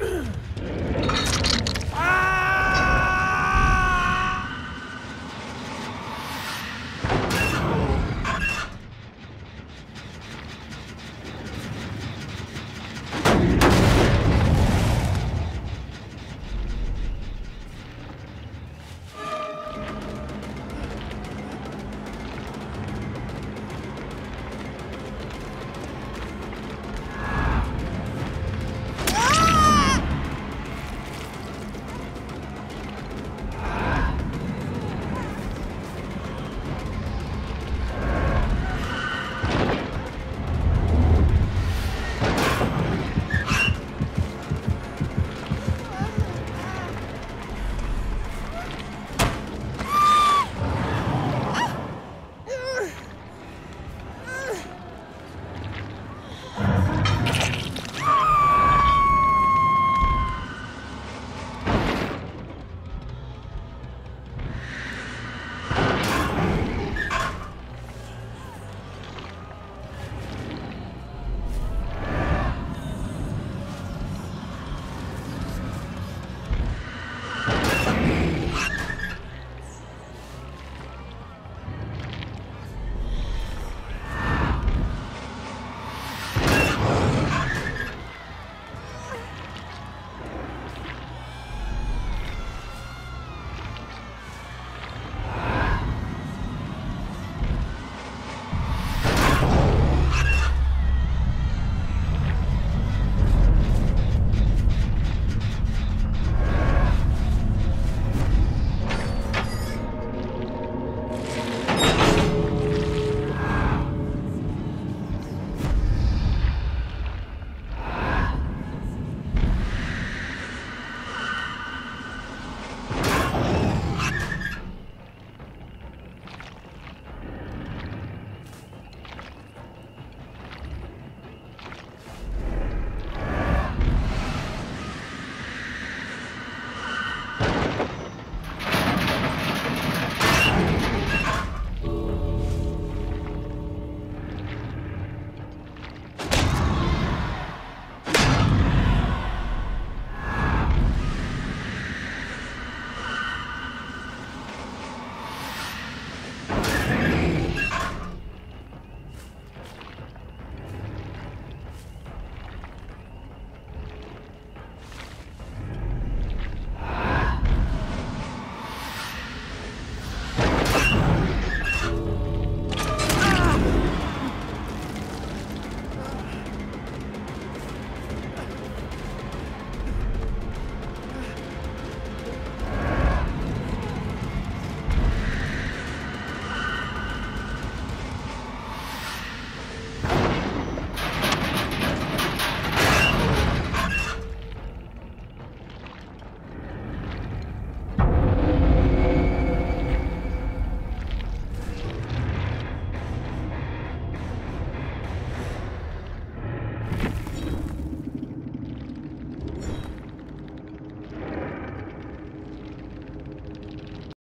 Ugh.